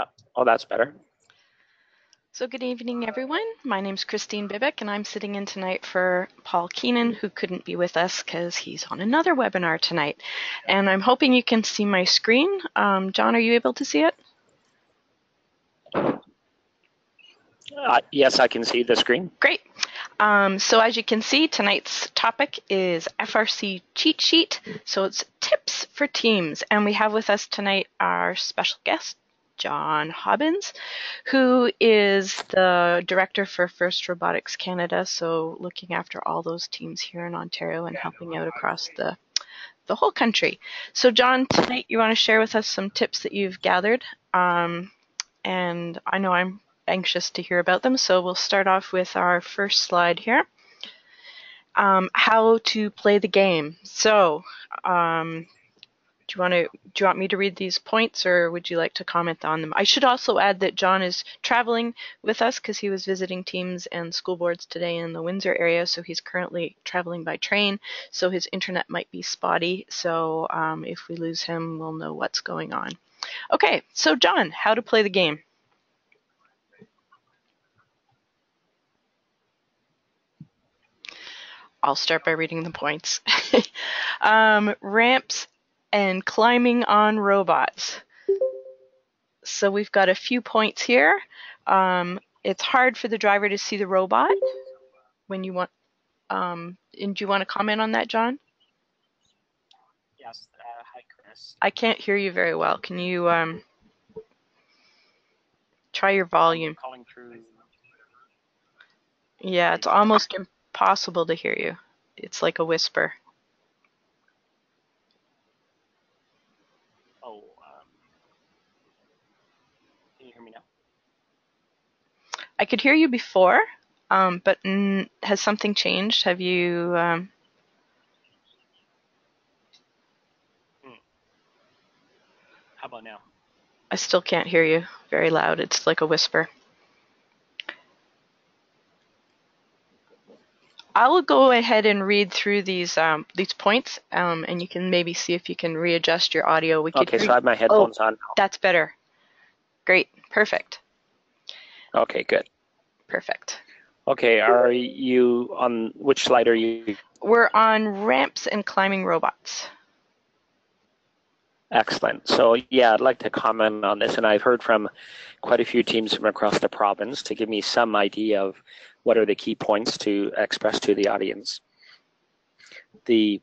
Oh, that's better. So good evening, everyone. My name's Christine Bibic, and I'm sitting in tonight for Paul Keenan, who couldn't be with us because he's on another webinar tonight. And I'm hoping you can see my screen. Um, John, are you able to see it? Uh, yes, I can see the screen. Great. Um, so as you can see, tonight's topic is FRC cheat sheet. So it's tips for teams. And we have with us tonight our special guest, John Hobbins, who is the director for First Robotics Canada, so looking after all those teams here in Ontario and helping out across the the whole country. So, John, tonight you want to share with us some tips that you've gathered, um, and I know I'm anxious to hear about them. So, we'll start off with our first slide here. Um, how to play the game. So, um, do you want to do you want me to read these points or would you like to comment on them? I should also add that John is traveling with us because he was visiting teams and school boards today in the Windsor area, so he's currently traveling by train, so his internet might be spotty. So um, if we lose him, we'll know what's going on. Okay, so John, how to play the game? I'll start by reading the points. um, ramps and climbing on robots. So we've got a few points here. Um, it's hard for the driver to see the robot when you want. Um, and do you want to comment on that, John? Yes. Uh, hi, Chris. I can't hear you very well. Can you um, try your volume? Calling through. Yeah, it's almost impossible to hear you. It's like a whisper. I could hear you before, um, but n- has something changed? Have you? Um... Hmm. How about now? I still can't hear you very loud. It's like a whisper. I'll go ahead and read through these um, these points, um, and you can maybe see if you can readjust your audio. We okay, so I have my headphones oh, on. That's better. Great, perfect. Okay, good. Perfect. Okay, are you on which slide are you? We're on ramps and climbing robots. Excellent. So yeah, I'd like to comment on this, and I've heard from quite a few teams from across the province to give me some idea of what are the key points to express to the audience. The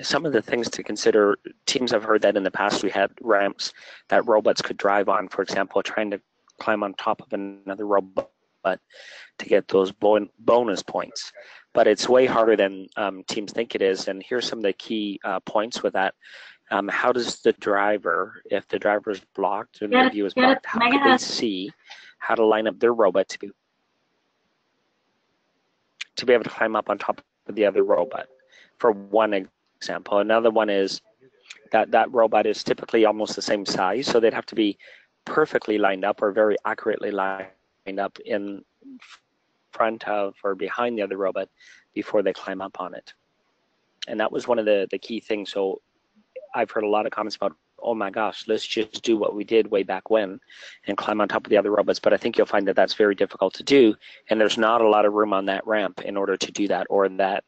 some of the things to consider, teams have heard that in the past we had ramps that robots could drive on, for example, trying to climb on top of another robot to get those bon- bonus points. But it's way harder than um, teams think it is. And here's some of the key uh, points with that. Um, how does the driver, if the driver is blocked and the view is blocked, how can they see how to line up their robot to be to be able to climb up on top of the other robot? For one example, another one is that that robot is typically almost the same size, so they'd have to be perfectly lined up or very accurately lined up in front of or behind the other robot before they climb up on it. And that was one of the, the key things. So I've heard a lot of comments about, oh my gosh, let's just do what we did way back when and climb on top of the other robots. But I think you'll find that that's very difficult to do. And there's not a lot of room on that ramp in order to do that or that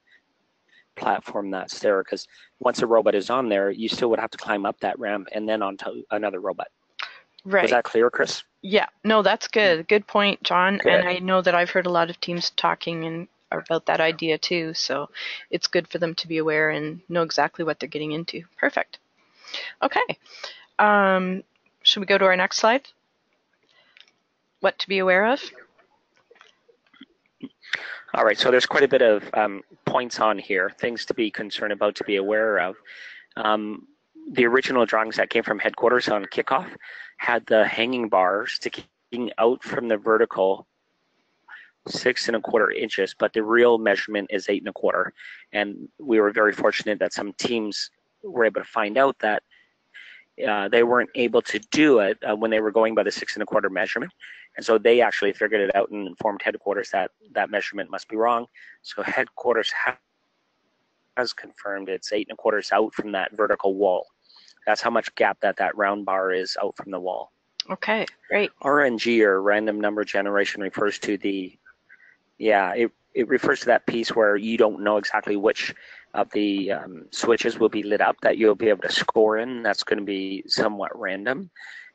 platform that's there. Because once a robot is on there, you still would have to climb up that ramp and then onto another robot. Right. Is that clear, Chris? Yeah, no, that's good. Good point, John. Good. And I know that I've heard a lot of teams talking and about that idea too. So it's good for them to be aware and know exactly what they're getting into. Perfect. Okay. Um, should we go to our next slide? What to be aware of? All right, so there's quite a bit of um, points on here, things to be concerned about, to be aware of. Um, the original drawings that came from headquarters on kickoff had the hanging bar sticking out from the vertical six and a quarter inches, but the real measurement is eight and a quarter. And we were very fortunate that some teams were able to find out that uh, they weren't able to do it uh, when they were going by the six and a quarter measurement. And so they actually figured it out and informed headquarters that that measurement must be wrong. So headquarters has confirmed it's eight and a quarters out from that vertical wall. That's how much gap that that round bar is out from the wall. Okay, great. RNG or random number generation refers to the, yeah, it, it refers to that piece where you don't know exactly which of the um, switches will be lit up that you'll be able to score in. That's going to be somewhat random.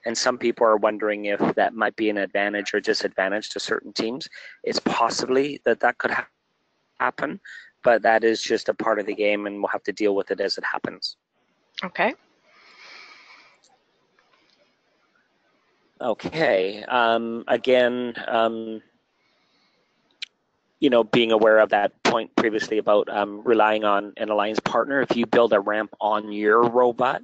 And some people are wondering if that might be an advantage or disadvantage to certain teams. It's possibly that that could ha- happen, but that is just a part of the game and we'll have to deal with it as it happens. Okay. Okay. Um, again, um, you know, being aware of that point previously about um, relying on an alliance partner. If you build a ramp on your robot,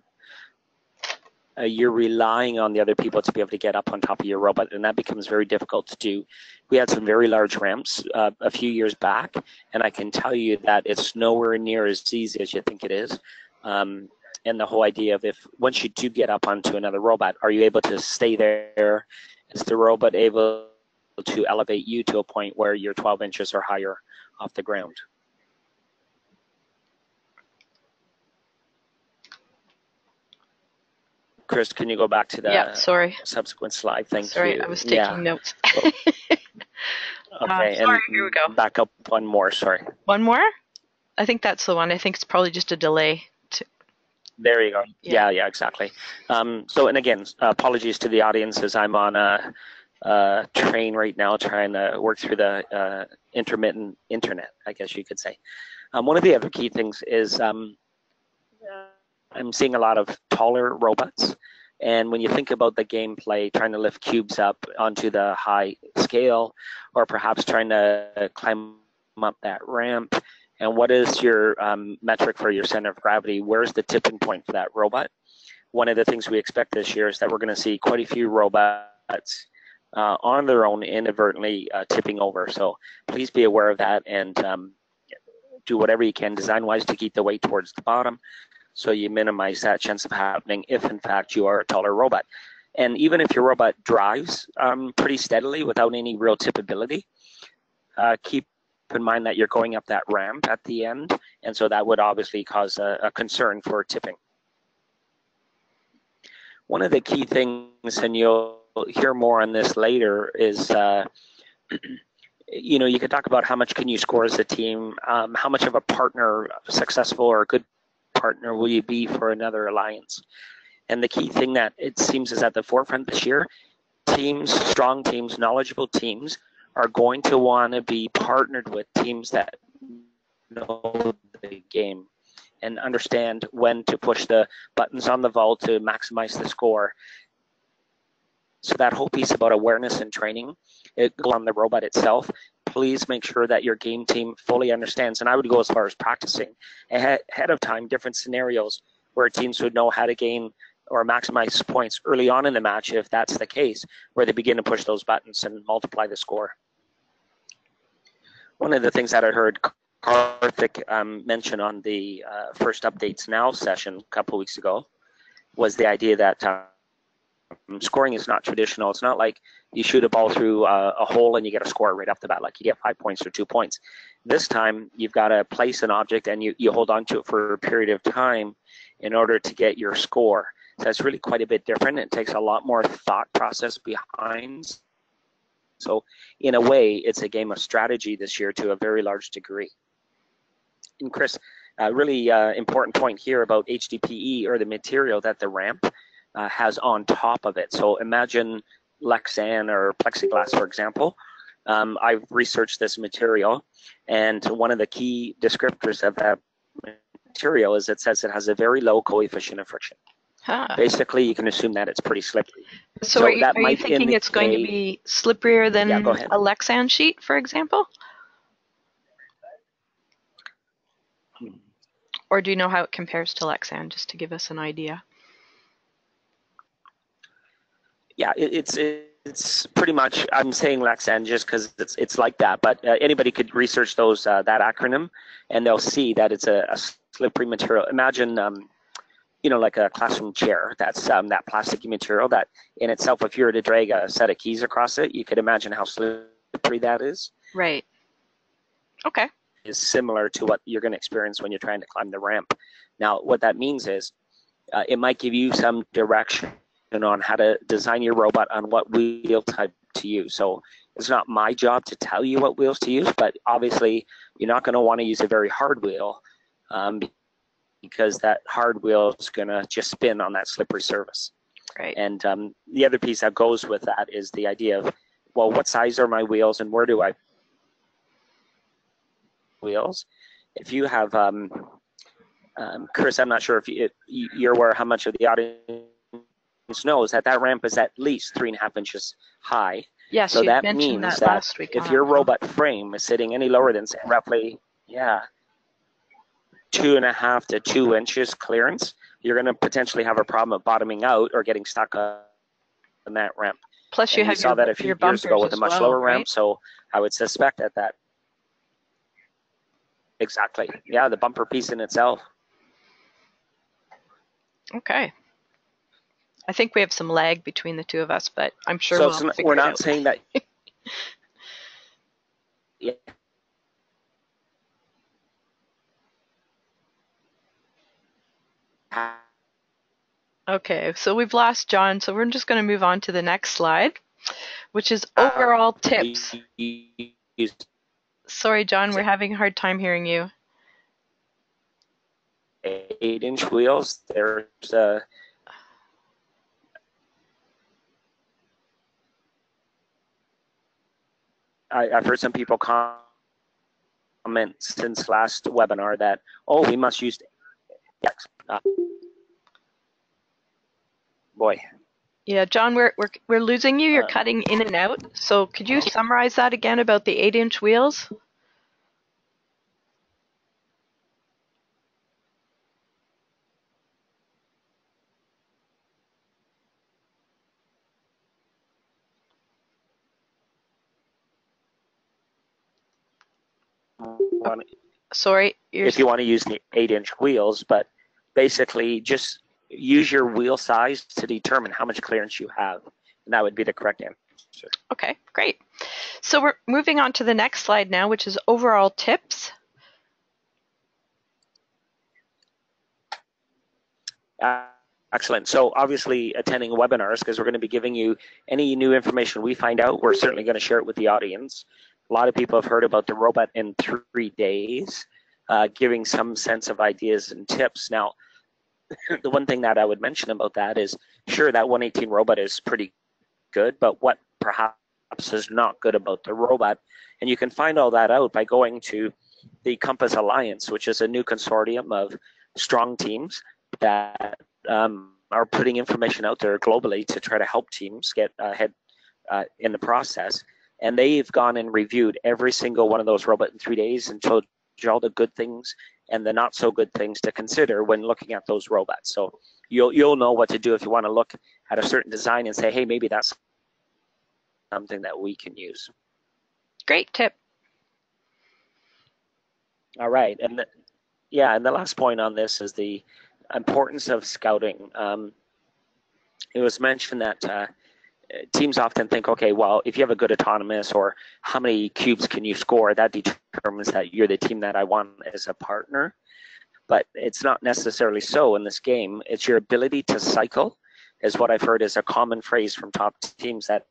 uh, you're relying on the other people to be able to get up on top of your robot, and that becomes very difficult to do. We had some very large ramps uh, a few years back, and I can tell you that it's nowhere near as easy as you think it is. Um, and the whole idea of if once you do get up onto another robot, are you able to stay there? Is the robot able to elevate you to a point where you're 12 inches or higher off the ground? Chris, can you go back to the yeah, sorry. subsequent slide? Thank sorry, you. I was taking yeah. notes. Okay, Uh, sorry, and here we go. back up one more, sorry. One more? I think that's the one. I think it's probably just a delay. There you go. Yeah. Yeah, yeah, exactly. Um, so, and again, apologies to the audience as I'm on a, a train right now trying to work through the uh, intermittent internet, I guess you could say. Um, one of the other key things is um, I'm seeing a lot of taller robots. And when you think about the gameplay, trying to lift cubes up onto the high scale, or perhaps trying to climb up that ramp, and what is your um, metric for your center of gravity? Where's the tipping point for that robot? One of the things we expect this year is that we're going to see quite a few robots uh, on their own inadvertently uh, tipping over. So please be aware of that and um, do whatever you can design-wise to keep the weight towards the bottom so you minimize that chance of happening if in fact you are a taller robot. And even if your robot drives um, pretty steadily without any real tippability, uh, keep in mind that you're going up that ramp at the end, and so that would obviously cause a, a concern for tipping. One of the key things, and you'll hear more on this later, is uh, you know you could talk about how much can you score as a team, um, how much of a partner, successful or a good partner, will you be for another alliance? And the key thing that it seems is at the forefront this year, teams, strong teams, knowledgeable teams are going to want to be partnered with teams that know the game and understand when to push the buttons on the vault to maximize the score. So that whole piece about awareness and training, it on the robot itself, please make sure that your game team fully understands. And I would go as far as practicing ahead of time different scenarios where teams would know how to gain or maximize points early on in the match if that's the case, where they begin to push those buttons and multiply the score. One of the things that I heard Karthik um, mention on the uh, first updates now session a couple weeks ago was the idea that um, scoring is not traditional. It's not like you shoot a ball through a, a hole and you get a score right off the bat, like you get five points or two points. This time, you've got to place an object and you, you hold on to it for a period of time in order to get your score. So that's really quite a bit different. It takes a lot more thought process behind. So in a way, it's a game of strategy this year to a very large degree. And Chris, a really uh, important point here about HDPE or the material that the ramp uh, has on top of it. So imagine Lexan or plexiglass, for example. Um, I've researched this material, and one of the key descriptors of that material is it says it has a very low coefficient of friction. Huh. Basically, you can assume that it's pretty slippery. So, So are you, are you thinking it's going to be slipperier than Yeah, a Lexan sheet, for example? Or do you know how it compares to Lexan, just to give us an idea? Yeah, it, it's it's pretty much. I'm saying Lexan just because it's it's like that. But uh, anybody could research those uh, that acronym, and they'll see that it's a, a slippery material. Imagine, um, you know, like a classroom chair. That's um, that plasticky material that, in itself, if you were to drag a set of keys across it, you could imagine how slippery that is. Right. Okay. Is similar to what you're going to experience when you're trying to climb the ramp. Now, what that means is, uh, it might give you some direction on how to design your robot on what wheel type to use. So it's not my job to tell you what wheels to use, but obviously you're not going to want to use a very hard wheel um, because that hard wheel is going to just spin on that slippery surface. Right. And um, the other piece that goes with that is the idea of, well, what size are my wheels and where do I wheels? If you have, um, um, Chris, I'm not sure if you, you're aware how much of the audience knows that that ramp is at least three and a half inches high. Yes, so you that mentioned means that, that last week. if your robot frame is sitting any lower than say, roughly, yeah, two and a half to two inches clearance, you're going to potentially have a problem of bottoming out or getting stuck on that ramp. Plus, you And we have saw your, that a few years ago with a much well, lower right? ramp. So I would suspect that that exactly, yeah, the bumper piece in itself. Okay. I think we have some lag between the two of us, but I'm sure so we'll it's not- figure we're it not saying that. yeah. Okay, so we've lost John, so we're just going to move on to the next slide, which is overall tips. Sorry, John, we're having a hard time hearing you. eight inch wheels. There's uh, I, I've heard some people comment since last webinar that oh we must use X. Uh, boy, Yeah, John, we're we're we're losing you. You're Uh, cutting in and out. So could you summarize that again about the eight-inch wheels? Sorry, you're if you want to use the eight inch wheels, but basically just use your wheel size to determine how much clearance you have, and that would be the correct answer. okay. Great. So we're moving on to the next slide now, which is overall tips. Uh, excellent. So obviously attending webinars because we're going to be giving you any new information we find out. We're certainly going to share it with the audience. A lot of people have heard about the robot in three days, uh, giving some sense of ideas and tips. Now, the one thing that I would mention about that is, sure, that 118 robot is pretty good, but what perhaps is not good about the robot, and you can find all that out by going to the Compass Alliance, which is a new consortium of strong teams that um, are putting information out there globally to try to help teams get ahead uh, in the process. And they've gone and reviewed every single one of those robots in three days and told you all the good things and the not so good things to consider when looking at those robots. So you'll you'll know what to do if you want to look at a certain design and say, hey, maybe that's something that we can use. Great tip. All right, and the, yeah, and the last point on this is the importance of scouting. Um, it was mentioned that uh, teams often think, okay, well, if you have a good autonomous or how many cubes can you score, that determines that you're the team that I want as a partner. But it's not necessarily so in this game. It's your ability to cycle, is what I've heard is a common phrase from top teams that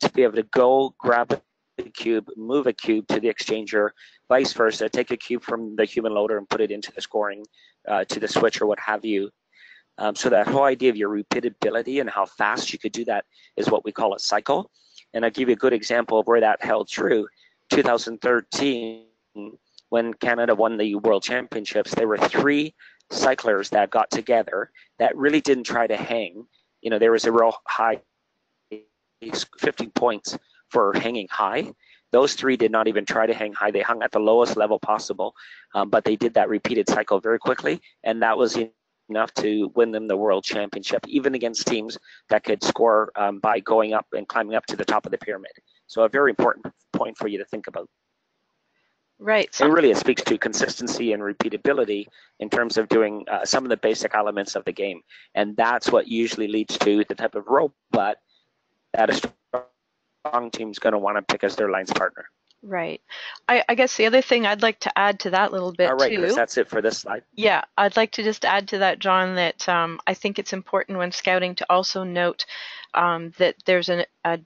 to be able to go grab a cube, move a cube to the exchanger, vice versa, take a cube from the human loader and put it into the scoring, uh, to the switch or what have you. Um, so that whole idea of your repeatability and how fast you could do that is what we call a cycle. And I'll give you a good example of where that held true. 2013, when Canada won the World Championships, there were three cyclers that got together that really didn't try to hang. You know, there was a real high 15 points for hanging high. Those three did not even try to hang high. They hung at the lowest level possible, um, but they did that repeated cycle very quickly, and that was enough to win them the world championship, even against teams that could score um, by going up and climbing up to the top of the pyramid. So a very important point for you to think about. Right. And So, really, it speaks to consistency and repeatability in terms of doing uh, some of the basic elements of the game, and that's what usually leads to the type of robot that a strong team's going to want to pick as their lines partner. Right. I, I, guess the other thing I'd like to add to that little bit All right, too. Chris, that's it for this slide. Yeah, I'd like to just add to that, John, that um, I think it's important when scouting to also note um, that there's an, a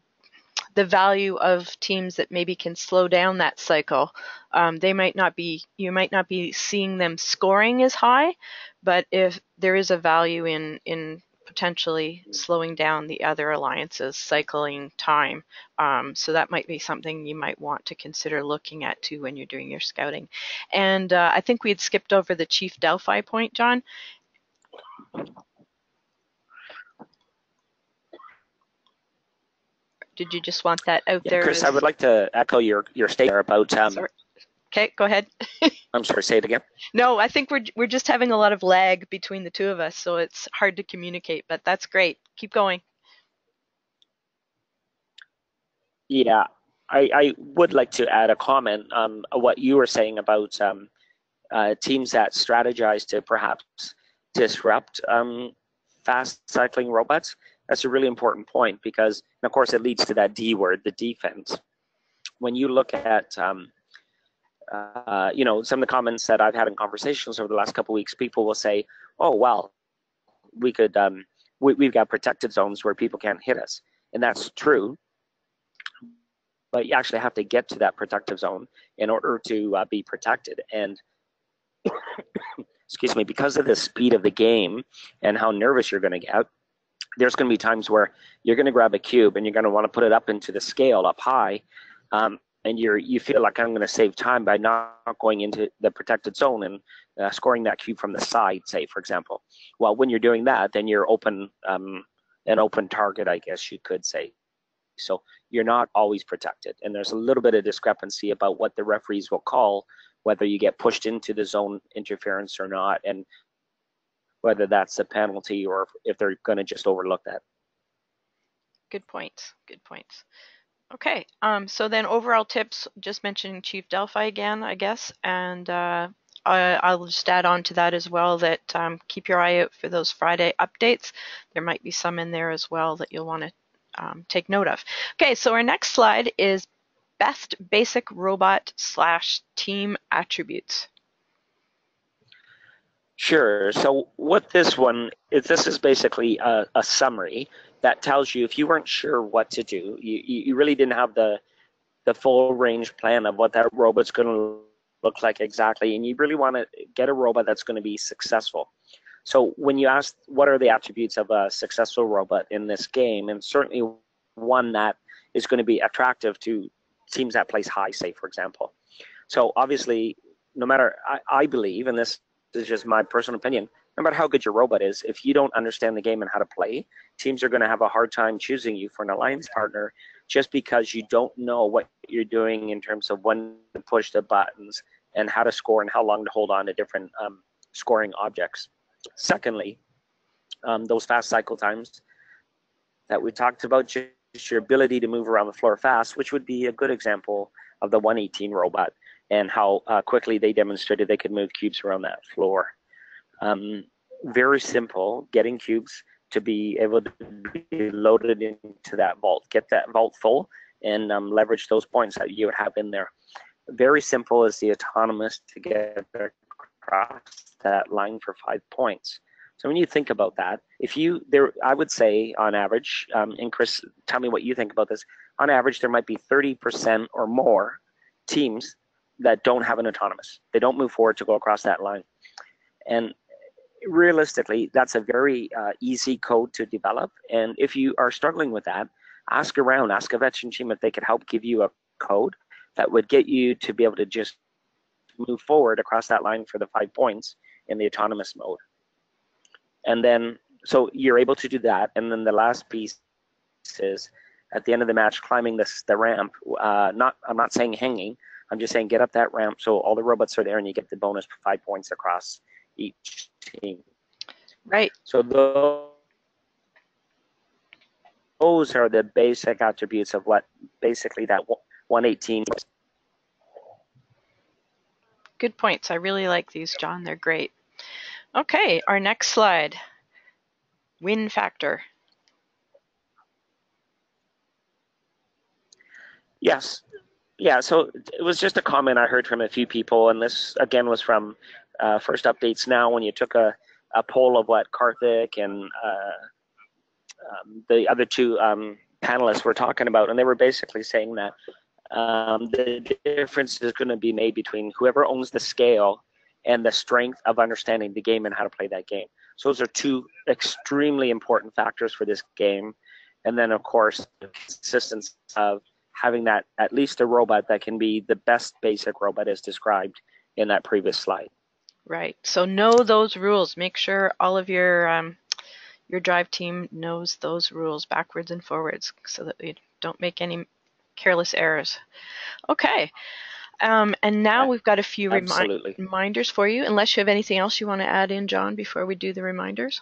the value of teams that maybe can slow down that cycle. Um, they might not be, you might not be seeing them scoring as high, but if there is a value in in potentially slowing down the other alliances cycling time. Um, so that might be something you might want to consider looking at too when you're doing your scouting. And uh, I think we had skipped over the Chief Delphi point, John. Did you just want that out yeah, there? Chris, as... I would like to echo your your statement about. Um. Okay, go ahead. I'm sorry, say it again. No, I think we're we're just having a lot of lag between the two of us, so it's hard to communicate. But that's great. Keep going. Yeah, I, I would like to add a comment on what you were saying about um, uh, teams that strategize to perhaps disrupt um, fast cycling robots. That's a really important point because, of course, it leads to that D word, the defense. When you look at um, uh, you know, some of the comments that I've had in conversations over the last couple weeks, people will say, "Oh, well, we could, um, we, we've got protected zones where people can't hit us," and that's true. But you actually have to get to that protective zone in order to uh, be protected. And excuse me, because of the speed of the game and how nervous you're going to get, there's going to be times where you're going to grab a cube and you're going to want to put it up into the scale up high. Um, and you're you feel like I'm going to save time by not going into the protected zone and uh, scoring that cube from the side, say for example. Well, when you're doing that, then you're open um, an open target, I guess you could say. So you're not always protected, and there's a little bit of discrepancy about what the referees will call whether you get pushed into the zone interference or not, and whether that's a penalty or if they're going to just overlook that. Good point. Good point. Okay, um, so then overall tips, just mentioning Chief Delphi again, I guess, and uh, I, will just add on to that as well that um, keep your eye out for those Friday updates. There might be some in there as well that you'll want to um, take note of. Okay, so our next slide is best basic robot slash team attributes. Sure. So what this one is, this is basically a, a summary that tells you if you weren't sure what to do, you, you really didn't have the the full range plan of what that robot's going to look like exactly, and you really want to get a robot that's going to be successful. So when you ask what are the attributes of a successful robot in this game, and certainly one that is going to be attractive to teams that place high, say for example. So obviously, no matter I, I believe, and this is just my personal opinion, no matter how good your robot is, if you don't understand the game and how to play, teams are going to have a hard time choosing you for an alliance partner just because you don't know what you're doing in terms of when to push the buttons and how to score and how long to hold on to different um, scoring objects. Secondly, um, those fast cycle times that we talked about, just your ability to move around the floor fast, which would be a good example of the 118 robot and how uh, quickly they demonstrated they could move cubes around that floor. Um, very simple, getting cubes to be able to be loaded into that vault, get that vault full, and um, leverage those points that you would have in there. Very simple as the autonomous to get across that line for five points. So when you think about that, if you there, I would say on average, um, and Chris, tell me what you think about this. On average, there might be 30% or more teams that don't have an autonomous. They don't move forward to go across that line. And realistically, that's a very uh, easy code to develop. And if you are struggling with that, ask around, ask a veteran team if they could help give you a code that would get you to be able to just move forward across that line for the five points in the autonomous mode. And then, so you're able to do that. And then the last piece is at the end of the match, climbing this the ramp. Uh, not, I'm not saying hanging. I'm just saying get up that ramp so all the robots are there and you get the bonus five points across each team. Right. So those are the basic attributes of what basically that 118 is. Good points. I really like these, John. They're great. Okay, our next slide. Win factor. Yes. Yeah, so it was just a comment I heard from a few people, and this again was from uh, First Updates Now when you took a, a poll of what Karthik and uh, um, the other two um, panelists were talking about, and they were basically saying that um, the difference is going to be made between whoever owns the scale and the strength of understanding the game and how to play that game. So those are two extremely important factors for this game. And then, of course, the consistency of having that at least a robot that can be the best basic robot as described in that previous slide. Right. So know those rules. Make sure all of your um, your drive team knows those rules backwards and forwards so that we don't make any careless errors. Okay. Um, and now we've got a few remi- reminders for you, unless you have anything else you want to add in, John, before we do the reminders.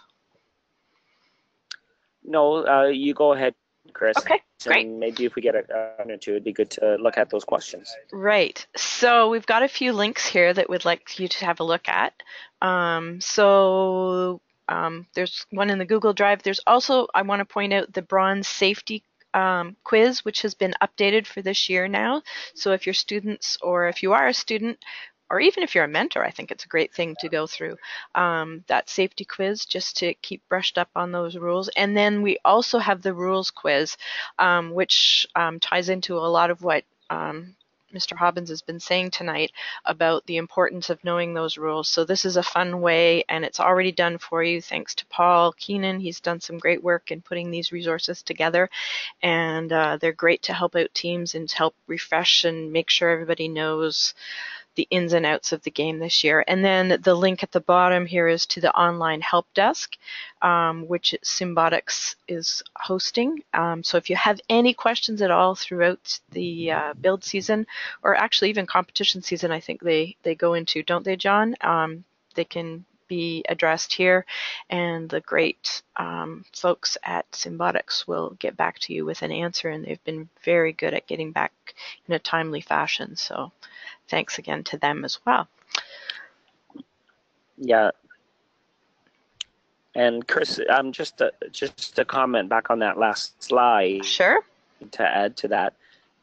No, uh, you go ahead, Chris. Okay, great. And maybe if we get a minute or two, it'd be good to look at those questions. Right. So we've got a few links here that we'd like you to have a look at. Um, so um, there's one in the Google Drive. There's also, I want to point out the bronze safety um, quiz, which has been updated for this year now. So if you're students or if you are a student, or even if you're a mentor, I think it's a great thing to go through um, that safety quiz just to keep brushed up on those rules. And then we also have the rules quiz, um, which um, ties into a lot of what um, Mr. Hobbins has been saying tonight about the importance of knowing those rules. So this is a fun way, and it's already done for you thanks to Paul Keenan. He's done some great work in putting these resources together, and uh, they're great to help out teams and to help refresh and make sure everybody knows the ins and outs of the game this year. And then the link at the bottom here is to the online help desk, um, which Simbotics is hosting. Um, so if you have any questions at all throughout the uh, build season, or actually even competition season, I think they, they go into, don't they, John? Um, they can be addressed here, and the great um, folks at Simbotics will get back to you with an answer, and they've been very good at getting back in a timely fashion. So thanks again to them as well. Yeah. And Chris, um, just a, just a comment back on that last slide. Sure. To add to that,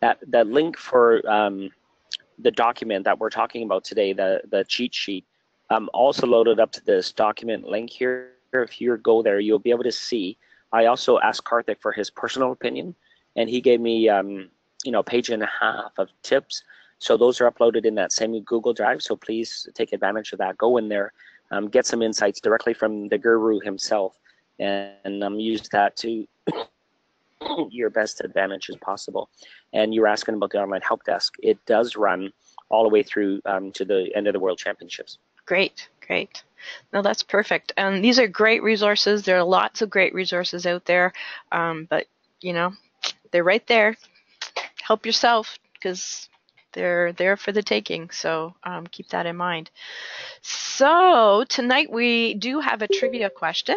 that that link for um, the document that we're talking about today, the the cheat sheet, um, also loaded up to this document link here. If you go there, you'll be able to see. I also asked Karthik for his personal opinion, and he gave me, um, you know, a page and a half of tips so those are uploaded in that same Google Drive. So please take advantage of that. Go in there, um, get some insights directly from the guru himself, and um, use that to your best advantage as possible. And you were asking about the online help desk. It does run all the way through um, to the end of the World Championships. Great, great. No, that's perfect. And these are great resources. There are lots of great resources out there, um, but you know, they're right there. Help yourself because they're there for the taking, so um, keep that in mind. So tonight we do have a trivia question.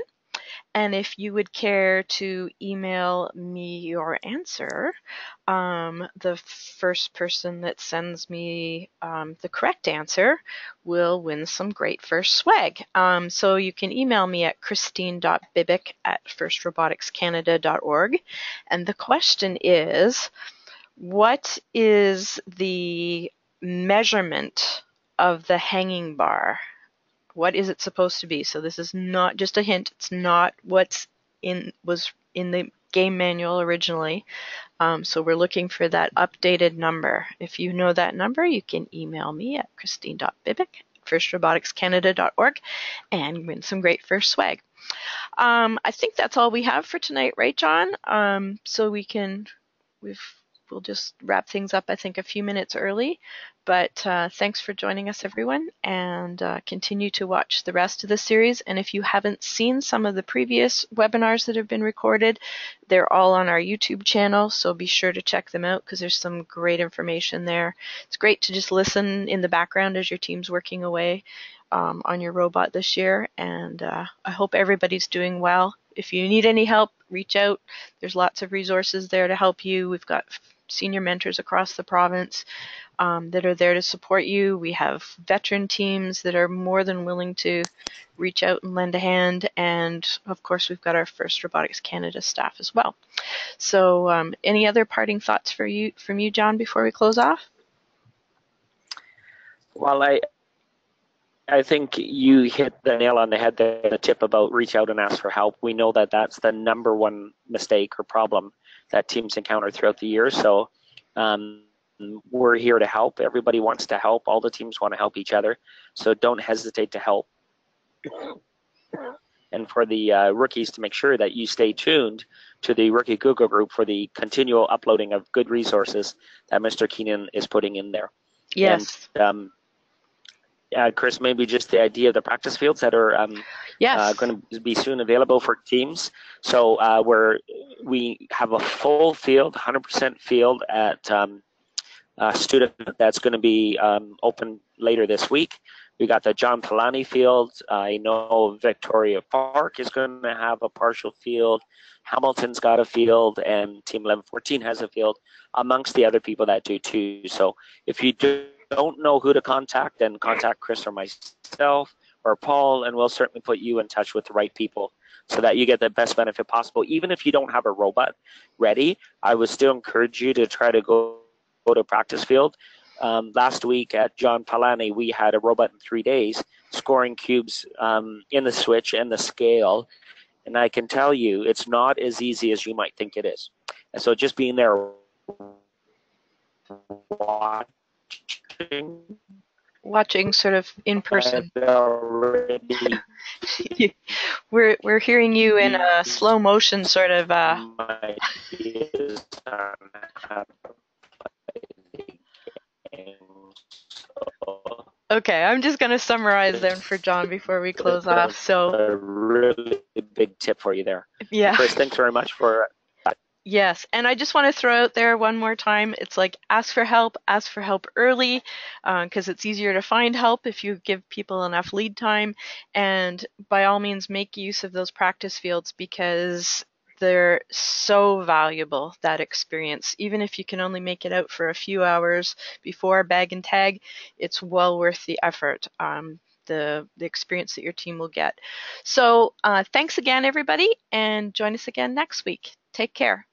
And if you would care to email me your answer, um, the first person that sends me um, the correct answer will win some great first swag. Um, so you can email me at christine.bibic at firstroboticscanada.org. And the question is, what is the measurement of the hanging bar? What is it supposed to be? So this is not just a hint. It's not what's in was in the game manual originally. Um, so we're looking for that updated number. If you know that number, you can email me at christine.bibic at firstroboticscanada.org and win some great first swag. Um, I think that's all we have for tonight, right, John? Um, so we can, we've we'll just wrap things up, I think, a few minutes early. But uh, thanks for joining us, everyone, and uh, continue to watch the rest of the series. And if you haven't seen some of the previous webinars that have been recorded, they're all on our YouTube channel, so be sure to check them out because there's some great information there. It's great to just listen in the background as your team's working away um, on your robot this year, and uh, I hope everybody's doing well. If you need any help, reach out. There's lots of resources there to help you. We've got senior mentors across the province um, that are there to support you. We have veteran teams that are more than willing to reach out and lend a hand. And of course, we've got our FIRST Robotics Canada staff as well. So, um, any other parting thoughts for you from you, John, before we close off? Well, I I think you hit the nail on the head there, the tip about reach out and ask for help. We know that that's the number one mistake or problem that teams encounter throughout the year. So um, we're here to help. Everybody wants to help. All the teams want to help each other. So don't hesitate to help. And for the uh, rookies to make sure that you stay tuned to the Rookie Google group for the continual uploading of good resources that Mr. Keenan is putting in there. Yes. And, um, uh, Chris, maybe just the idea of the practice fields that are um, yes. uh, going to be soon available for teams. So uh, where we have a full field, 100% field at um, a student that's going to be um, open later this week. We got the John Polanyi field. I know Victoria Park is going to have a partial field. Hamilton's got a field, and Team 1114 has a field, amongst the other people that do too. So if you do don't know who to contact, then contact Chris or myself or Paul, and we'll certainly put you in touch with the right people so that you get the best benefit possible. Even if you don't have a robot ready, I would still encourage you to try to go, go to practice field. Um, last week at John Polanyi, we had a robot in three days scoring cubes um, in the switch and the scale. And I can tell you, it's not as easy as you might think it is. And so just being there, watching? Watching sort of in person. we're we're hearing you in a slow motion sort of uh Okay, I'm just going to summarize them for John before we close off. So a really big tip for you there. Yeah. Chris, thanks very much for Yes, and I just want to throw out there one more time it's like ask for help, ask for help early because uh, it's easier to find help if you give people enough lead time. And by all means, make use of those practice fields because they're so valuable, that experience. Even if you can only make it out for a few hours before bag and tag, it's well worth the effort. Um, the, the experience that your team will get. So, uh, thanks again, everybody, and join us again next week. Take care.